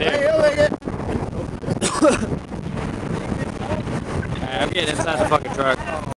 I'm getting inside the fucking truck.